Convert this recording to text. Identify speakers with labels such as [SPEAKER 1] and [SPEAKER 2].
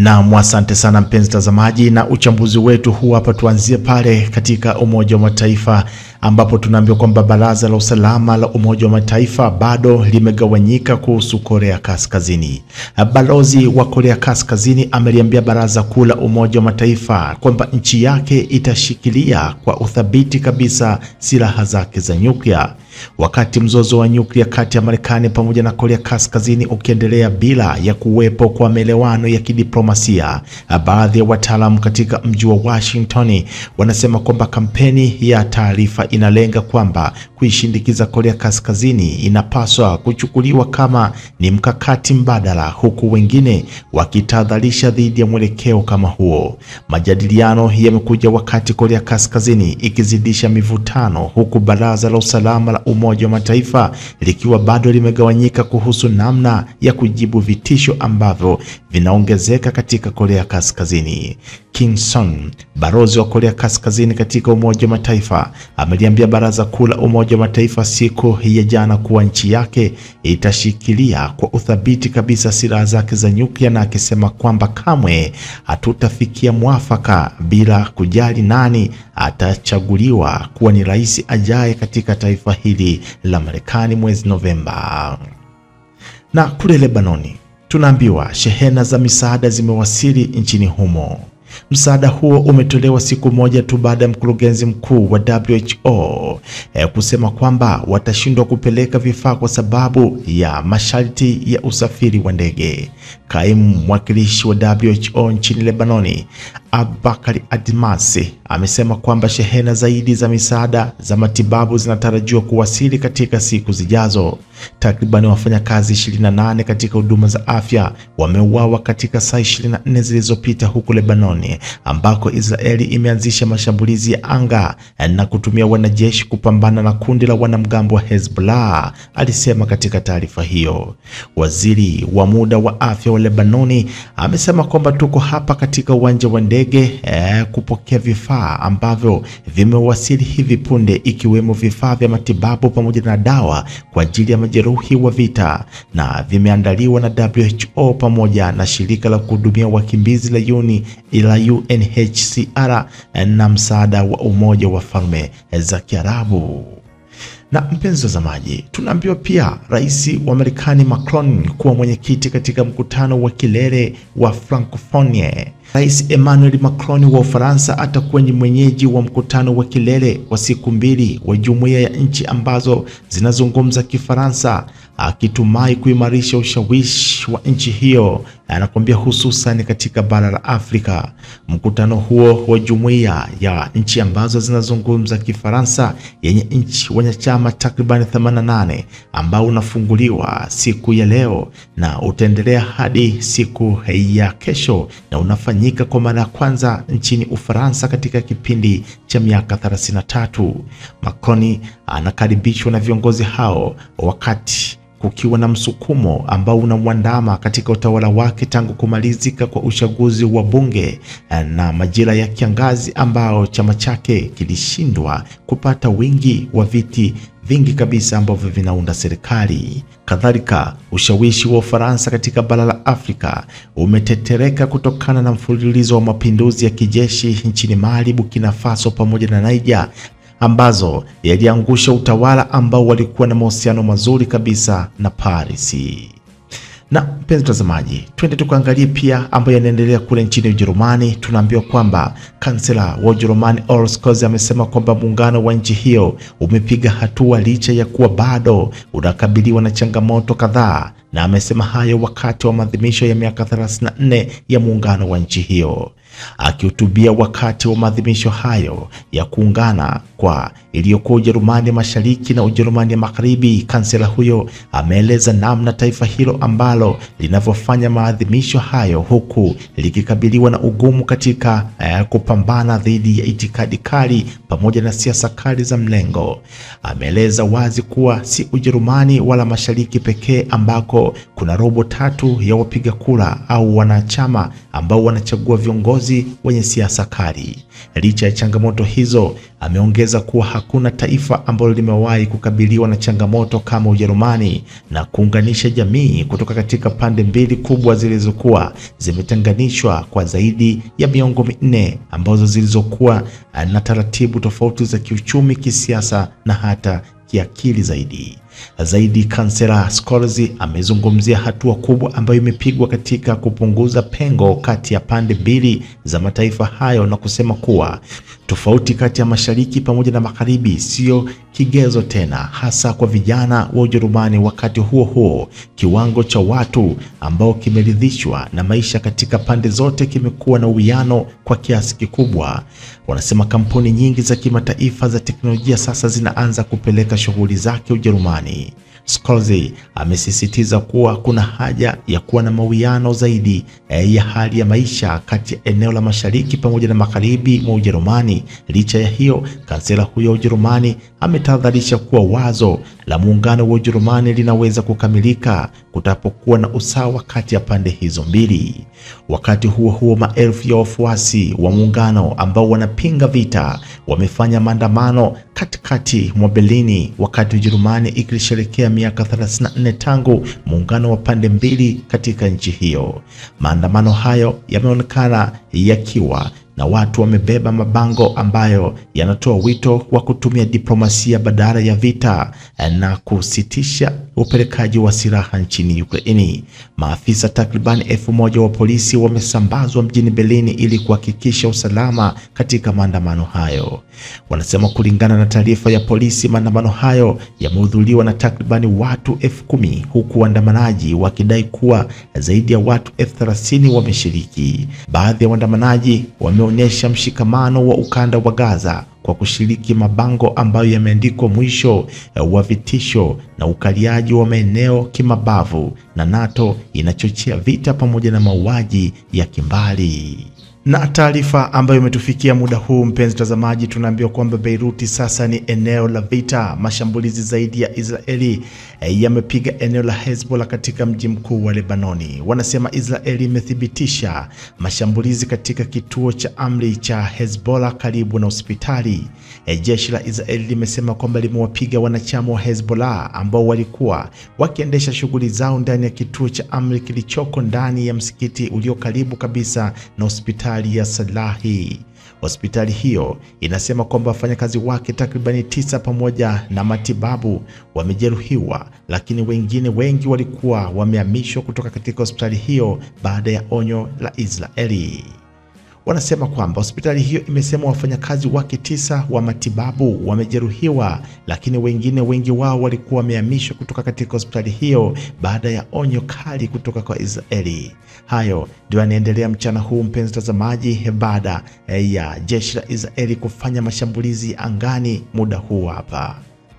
[SPEAKER 1] Naam, asante sana mpenzi mtazamaji, na uchambuzi wetu huu hapa, tuanzie pale katika Umoja wa Mataifa ambapo tunaambiwa kwamba Baraza la Usalama la Umoja wa Mataifa bado limegawanyika kuhusu Korea Kaskazini. Balozi wa Korea Kaskazini ameliambia Baraza Kuu la Umoja wa Mataifa kwamba nchi yake itashikilia kwa uthabiti kabisa silaha zake za nyuklia. Wakati mzozo wa nyuklia kati ya Marekani pamoja na Korea Kaskazini ukiendelea bila ya kuwepo kwa maelewano ya kidiplomasia, baadhi ya wataalamu katika mji wa Washington wanasema kwamba kampeni ya taarifa inalenga kwamba kuishindikiza Korea Kaskazini inapaswa kuchukuliwa kama ni mkakati mbadala, huku wengine wakitahadharisha dhidi ya mwelekeo kama huo. Majadiliano yamekuja wakati Korea Kaskazini ikizidisha mivutano, huku Baraza la Usalama la Umoja wa Mataifa likiwa bado limegawanyika kuhusu namna ya kujibu vitisho ambavyo vinaongezeka katika Korea Kaskazini. Kim Song, balozi wa Korea Kaskazini katika Umoja wa Mataifa, ameliambia Baraza Kuu la Umoja wa Mataifa siku ya jana kuwa nchi yake itashikilia kwa uthabiti kabisa silaha zake za nyuklia, na akisema kwamba kamwe hatutafikia mwafaka bila kujali nani atachaguliwa kuwa ni rais ajaye katika taifa hili la Marekani mwezi Novemba. Na kule Lebanoni tunaambiwa shehena za misaada zimewasili nchini humo. Msaada huo umetolewa siku moja tu baada ya mkurugenzi mkuu wa WHO eh, kusema kwamba watashindwa kupeleka vifaa kwa sababu ya masharti ya usafiri wa ndege. Kaimu mwakilishi wa WHO nchini Lebanoni, Abubakar Admasi, amesema kwamba shehena zaidi za misaada za matibabu zinatarajiwa kuwasili katika siku zijazo. Takribani wafanyakazi 28 katika huduma za afya wameuawa katika saa 24 zilizopita huko Lebanoni, ambako Israeli imeanzisha mashambulizi ya anga na kutumia wanajeshi kupambana na kundi la wanamgambo wa Hezbollah, alisema katika taarifa hiyo. Waziri wa muda wa afya wa Lebanoni amesema kwamba tuko hapa katika uwanja wa ndege eh, kupokea vifaa ambavyo vimewasili hivi punde, ikiwemo vifaa vya matibabu pamoja na dawa kwa ajili ya majeruhi wa vita na vimeandaliwa na WHO pamoja na shirika la kuhudumia wakimbizi la yuni la UNHCR na msaada wa Umoja wa Falme za Kiarabu. Na mpenzi watazamaji, tunaambiwa pia rais wa Marekani Macron kuwa mwenyekiti katika mkutano wa kilele wa Francophonie. Rais Emmanuel Macron wa Ufaransa atakuwa ni mwenyeji wa mkutano wa kilele wa siku mbili wa jumuiya ya nchi ambazo zinazungumza Kifaransa, akitumai kuimarisha ushawishi wa nchi hiyo, anakuambia hususan katika bara la Afrika. Mkutano huo wa jumuiya ya nchi ambazo zinazungumza Kifaransa yenye nchi wanachama takriban 88 ambao unafunguliwa siku ya leo na utaendelea hadi siku ya kesho na unafanyika kwa mara ya kwanza nchini Ufaransa katika kipindi cha miaka 33. Macron anakaribishwa na viongozi hao wakati kukiwa na msukumo ambao unamwandama katika utawala wake tangu kumalizika kwa uchaguzi wa bunge na majira ya kiangazi ambao chama chake kilishindwa kupata wingi wa viti vingi kabisa ambavyo vinaunda serikali. Kadhalika, ushawishi wa Ufaransa katika bara la Afrika umetetereka kutokana na mfululizo wa mapinduzi ya kijeshi nchini Mali, Burkina Faso pamoja na Niger ambazo yaliangusha utawala ambao walikuwa na mahusiano mazuri kabisa na Paris. Na mpenzi mtazamaji, twende tukaangalie pia ambayo yanaendelea kule nchini Ujerumani. Tunaambiwa kwamba kansela wa Ujerumani Olaf Scholz amesema kwamba muungano wa nchi hiyo umepiga hatua licha ya kuwa bado unakabiliwa na changamoto kadhaa, na amesema hayo wakati wa maadhimisho ya miaka 34 ya muungano wa nchi hiyo. Akihutubia wakati wa maadhimisho hayo ya kuungana kwa iliyokuwa Ujerumani Mashariki na Ujerumani ya Magharibi, kansela huyo ameeleza namna taifa hilo ambalo linavyofanya maadhimisho hayo huku likikabiliwa na ugumu katika eh, kupambana dhidi ya itikadi kali pamoja na siasa kali za mlengo. Ameeleza wazi kuwa si Ujerumani wala Mashariki pekee ambako kuna robo tatu ya wapiga kura au wanachama ambao wanachagua viongozi wenye siasa kali. Licha ya changamoto hizo, ameongeza kuwa hakuna taifa ambalo limewahi kukabiliwa na changamoto kama Ujerumani na kuunganisha jamii kutoka katika pande mbili kubwa zilizokuwa zimetenganishwa kwa zaidi ya miongo minne ambazo zilizokuwa na taratibu tofauti za kiuchumi, kisiasa na hata kiakili zaidi. Zaidi, kansela Scholz amezungumzia hatua kubwa ambayo imepigwa katika kupunguza pengo kati ya pande mbili za mataifa hayo na kusema kuwa tofauti kati ya mashariki pamoja na magharibi sio kigezo tena, hasa kwa vijana wa Ujerumani. Wakati huo huo, kiwango cha watu ambao kimeridhishwa na maisha katika pande zote kimekuwa na uwiano kwa kiasi kikubwa. Wanasema kampuni nyingi za kimataifa za teknolojia sasa zinaanza kupeleka shughuli zake Ujerumani. Scholz amesisitiza kuwa kuna haja ya kuwa na mawiano zaidi ya hali ya maisha kati ya eneo la mashariki pamoja na magharibi mwa Ujerumani. Licha ya hiyo, kansela huyo wa Ujerumani ametahadharisha kuwa wazo la muungano wa Ujerumani linaweza kukamilika kutapokuwa na usawa kati ya pande hizo mbili. Wakati huo huo, maelfu ya wafuasi wa muungano ambao wanapinga vita wamefanya maandamano katikati mwa Berlin wakati Ujerumani ikilisherekea miaka 34 tangu muungano wa pande mbili katika nchi hiyo. Maandamano hayo yameonekana yakiwa na watu wamebeba mabango ambayo yanatoa wito wa kutumia diplomasia badala ya vita na kusitisha upelekaji wa silaha nchini Ukraini. Maafisa takribani elfu moja wa polisi wamesambazwa mjini Berlin ili kuhakikisha usalama katika maandamano hayo. Wanasema kulingana na taarifa ya polisi, maandamano hayo yamehudhuriwa na takribani watu elfu kumi huku waandamanaji wakidai kuwa zaidi ya watu elfu thelathini wameshiriki. Baadhi ya waandamanaji wameonyesha mshikamano wa ukanda wa Gaza kwa kushiriki mabango ambayo yameandikwa mwisho wa vitisho na ukaliaji wa maeneo kimabavu na NATO inachochea vita pamoja na mauaji ya kimbali. Na taarifa ambayo imetufikia muda huu, mpenzi mtazamaji, tunaambiwa kwamba Beiruti sasa ni eneo la vita. Mashambulizi zaidi ya Israeli yamepiga eneo la Hezbollah katika mji mkuu wa Lebanoni. Wanasema Israeli imethibitisha mashambulizi katika kituo cha amri cha Hezbollah karibu na hospitali. Jeshi la Israeli limesema kwamba limewapiga wanachama wa Hezbollah ambao walikuwa wakiendesha shughuli zao ndani ya kituo cha amri kilichoko ndani ya msikiti ulio karibu kabisa na hospitali ya Salahi. Hospitali hiyo inasema kwamba wafanyakazi wake takribani tisa pamoja na matibabu wamejeruhiwa, lakini wengine wengi walikuwa wamehamishwa kutoka katika hospitali hiyo baada ya onyo la Israeli. Wanasema kwamba hospitali hiyo imesema wafanyakazi wake tisa wa matibabu wamejeruhiwa, lakini wengine wengi wao walikuwa wamehamishwa kutoka katika hospitali hiyo baada ya onyo kali kutoka kwa Israeli. Hayo ndio yanaendelea mchana huu, mpenzi mtazamaji, baada ya jeshi la Israeli kufanya mashambulizi angani muda huu hapa.